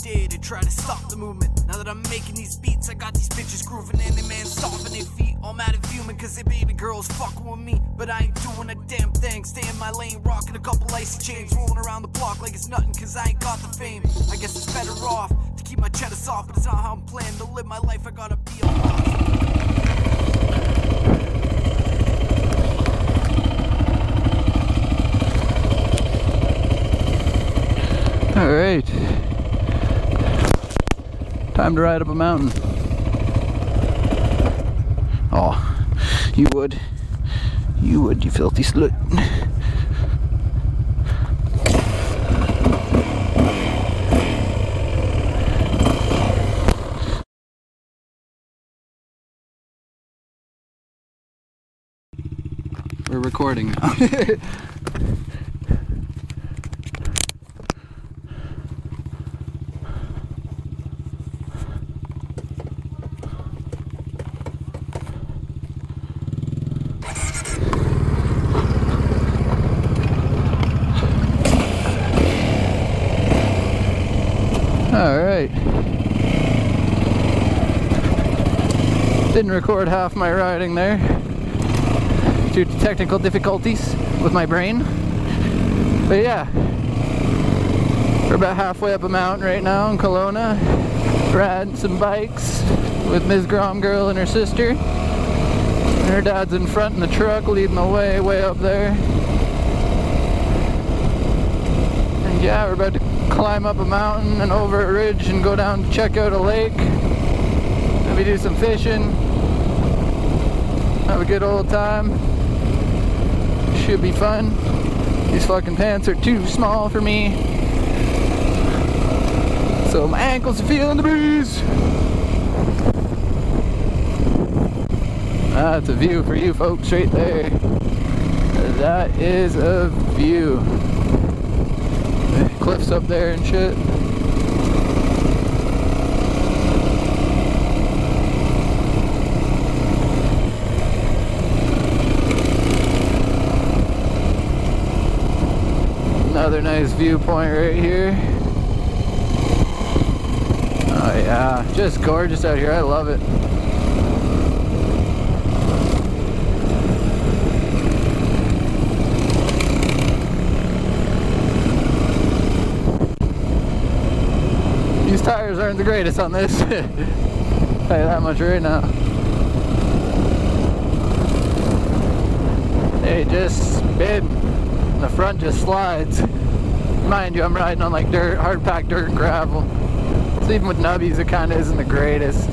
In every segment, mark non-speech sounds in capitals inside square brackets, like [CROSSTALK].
day to try to stop the movement. Now that I'm making these beats, I got these bitches grooving and they man stomping their feet. All mad and fuming cause they baby girls fucking with me. But I ain't doing a damn thing. Stay in my lane, rocking a couple icy chains, rolling around the block like it's nothing cause I ain't got the fame. I guess it's better off to keep my cheddar soft, but it's not how I'm planning to live my life. I gotta be a boss. All right. Time to ride up a mountain. Oh, you would. You would, you filthy slut. We're recording now. [LAUGHS] All right. Didn't record half my riding there due to technical difficulties with my brain. But yeah, we're about halfway up a mountain right now in Kelowna. Riding some bikes with Ms. Grom Girl and her sister. And her dad's in front in the truck leading the way, way up there. And yeah, we're about to climb up a mountain and over a ridge and go down to check out a lake. Maybe do some fishing. Have a good old time. Should be fun. These fucking pants are too small for me. So my ankles are feeling the breeze. That's a view for you folks right there. That is a view cliffs up there and shit. Another nice viewpoint right here. Oh yeah, just gorgeous out here. I love it. These tires aren't the greatest on this. [LAUGHS] Tell you that much right now. They just spin. The front just slides. Mind you, I'm riding on like dirt, hard packed dirt and gravel. So even with nubbies, it kind of isn't the greatest.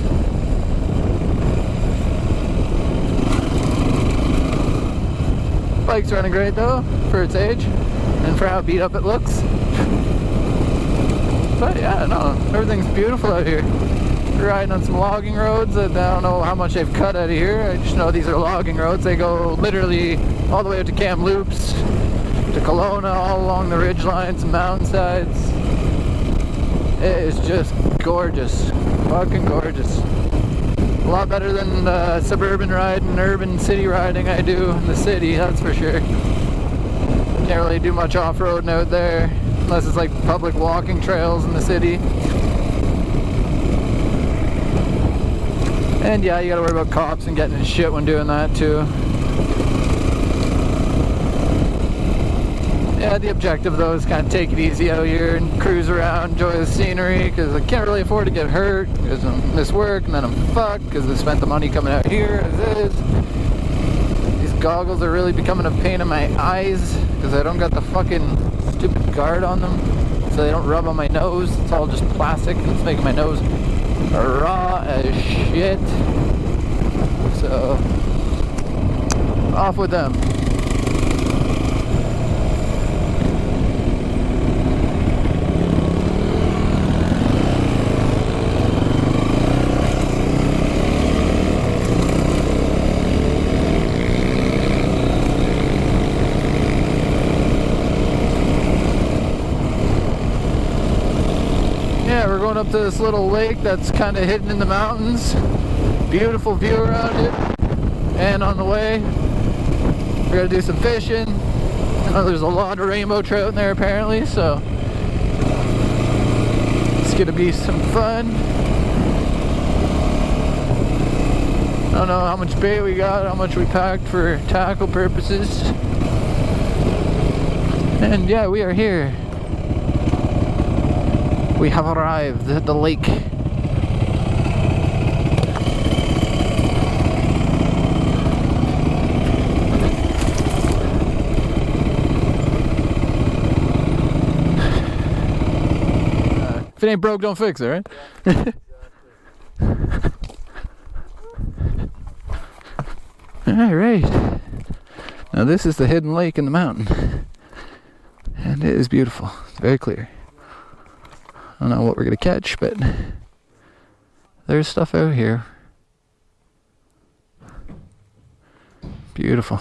Bike's running great though, for its age, and for how beat up it looks. [LAUGHS] But yeah, no, everything's beautiful out here. We're riding on some logging roads that I don't know how much they've cut out of here. I just know these are logging roads. They go literally all the way up to Kamloops, to Kelowna, all along the ridge lines and mountainsides. It is just gorgeous. Fucking gorgeous. A lot better than the suburban riding, urban city riding I do in the city, that's for sure. Can't really do much off-roading out there unless it's like public walking trails in the city. And yeah, you gotta worry about cops and getting in shit when doing that too. Yeah, the objective though is kind of take it easy out here and cruise around, enjoy the scenery, because I can't really afford to get hurt, because I miss work, and then I'm fucked, because I spent the money coming out here as is. These goggles are really becoming a pain in my eyes, because I don't got the fucking guard on them, so they don't rub on my nose. It's all just plastic, and it's making my nose raw as shit. So, off with them. Yeah, we're going up to this little lake that's kind of hidden in the mountains. Beautiful view around it. And on the way, we're gonna do some fishing. I know there's a lot of rainbow trout in there apparently, so it's gonna be some fun. I don't know how much bait we got, how much we packed for tackle purposes. And yeah, we are here. We have arrived at the lake. Uh, if it ain't broke, don't fix it, right? [LAUGHS] All right. Now this is the hidden lake in the mountain, and it is beautiful. It's very clear. I don't know what we're gonna catch, but there's stuff out here. Beautiful.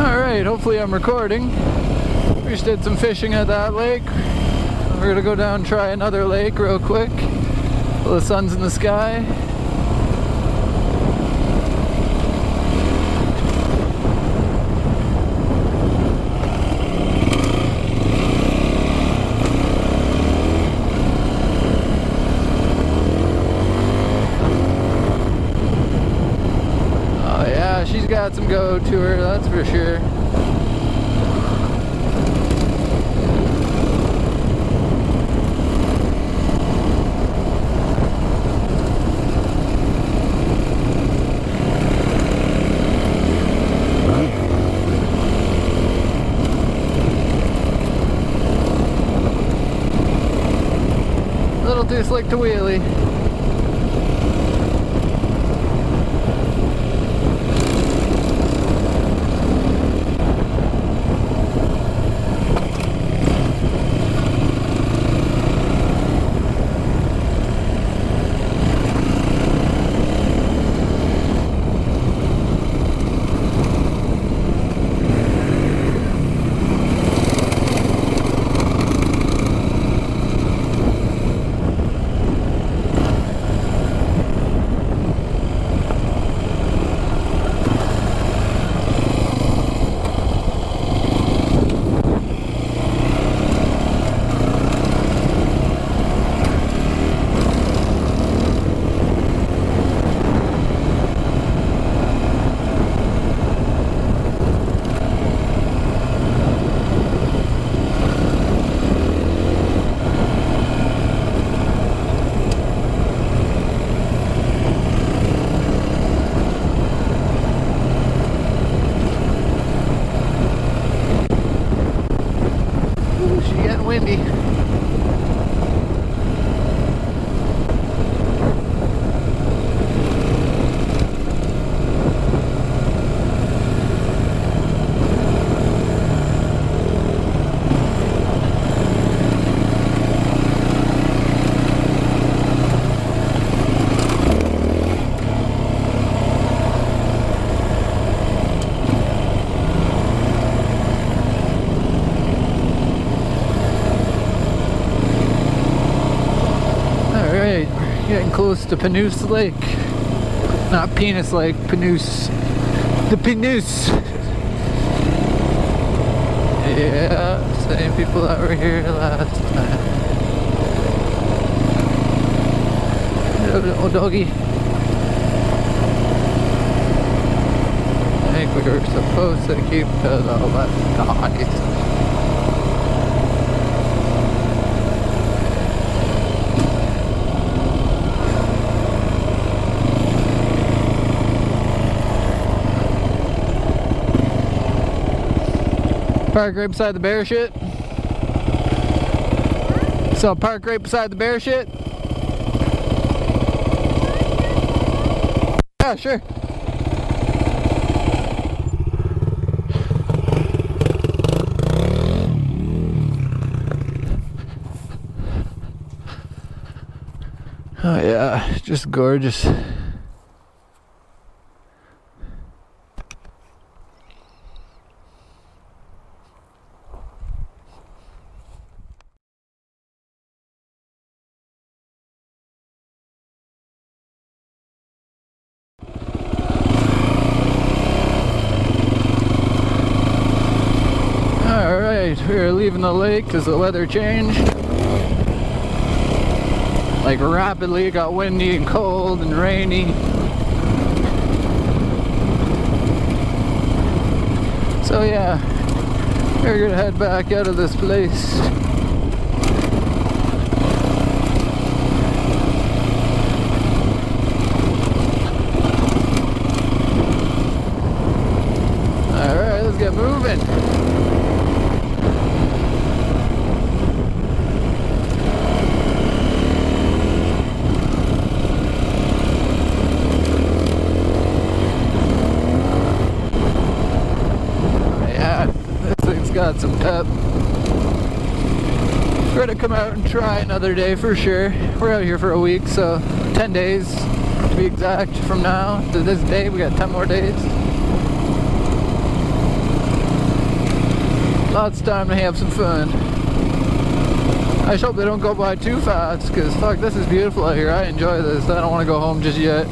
Alright, hopefully I'm recording. We just did some fishing at that lake. We're gonna go down and try another lake real quick. The sun's in the sky. Oh yeah, she's got some go to her, that's for sure. Slick to wheelie. Ooh, she getting windy. Alright, we're getting close to Panoose Lake. Not Penis Lake, Panoose. The Panoose! Yeah, same people that were here last time. Oh, doggy. I think we were supposed to keep the left. Park right beside the bear shit. So park right beside the bear shit. Yeah, sure. Oh yeah, just gorgeous. Leaving the lake because the weather changed. Like rapidly, it got windy and cold and rainy. So yeah, we're gonna head back out of this place. Alright, let's get moving. Yeah, this thing's got some pep. We're gonna come out and try another day for sure. We're out here for a week, so 10 days to be exact from now to this day. We got 10 more days. Lots of time to have some fun. I just hope they don't go by too fast, because fuck, this is beautiful out here. I enjoy this. I don't want to go home just yet.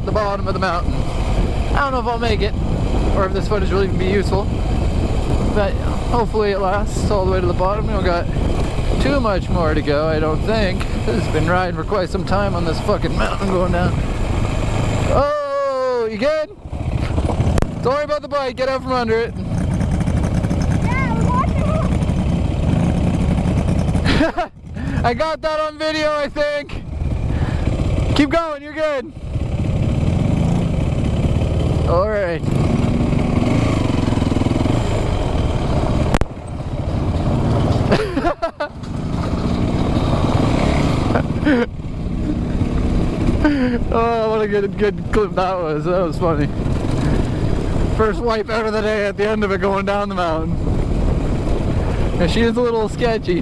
At the bottom of the mountain. I don't know if I'll make it, or if this footage will even be useful, but hopefully it lasts all the way to the bottom. We don't got too much more to go, I don't think. Has been riding for quite some time on this fucking mountain going down. Oh, you good? Don't worry about the bike, get out from under it. [LAUGHS] I got that on video, I think. Keep going, you're good. All right. [LAUGHS] oh, what a good good clip that was. That was funny. First wipe out of the day at the end of it going down the mountain. And she is a little sketchy.